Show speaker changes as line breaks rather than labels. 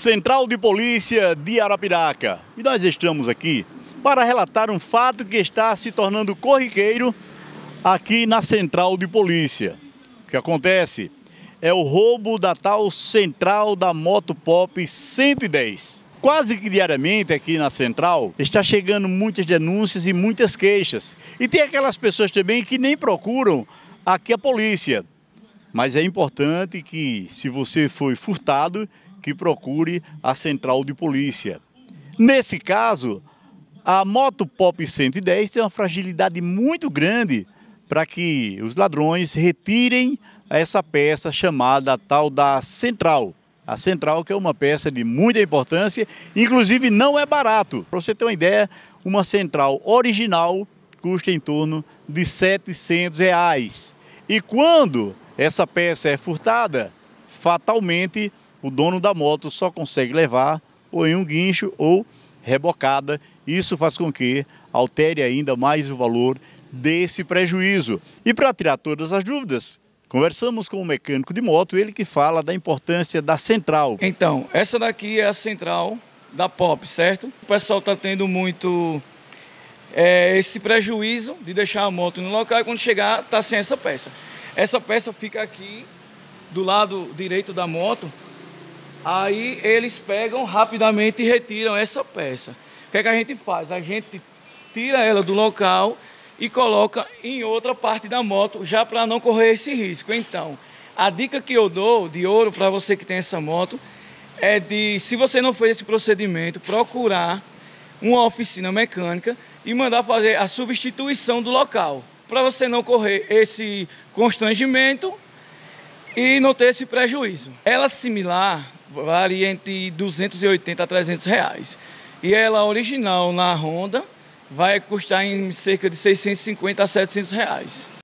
Central de Polícia de Arapiraca. E nós estamos aqui para relatar um fato que está se tornando corriqueiro aqui na Central de Polícia. O que acontece é o roubo da tal Central da Moto Pop 110. Quase que diariamente aqui na Central está chegando muitas denúncias e muitas queixas. E tem aquelas pessoas também que nem procuram aqui a polícia. Mas é importante que, se você foi furtado, que procure a central de polícia. Nesse caso, a moto Pop 110 tem uma fragilidade muito grande para que os ladrões retirem essa peça chamada tal da central. A central que é uma peça de muita importância, inclusive não é barato. Para você ter uma ideia, uma central original custa em torno de 700 reais. E quando essa peça é furtada, fatalmente o dono da moto só consegue levar ou em um guincho ou rebocada. Isso faz com que altere ainda mais o valor desse prejuízo. E para tirar todas as dúvidas, conversamos com o mecânico de moto, ele que fala da importância da central.
Então, essa daqui é a central da POP, certo? O pessoal está tendo muito é, esse prejuízo de deixar a moto no local e quando chegar está sem essa peça. Essa peça fica aqui do lado direito da moto Aí eles pegam rapidamente e retiram essa peça. O que, é que a gente faz? A gente tira ela do local e coloca em outra parte da moto, já para não correr esse risco. Então, a dica que eu dou de ouro para você que tem essa moto é de, se você não fez esse procedimento, procurar uma oficina mecânica e mandar fazer a substituição do local, para você não correr esse constrangimento e não ter esse prejuízo. Ela similar varia entre 280 a 300 reais. E ela original na Honda vai custar em cerca de 650 a 700 reais.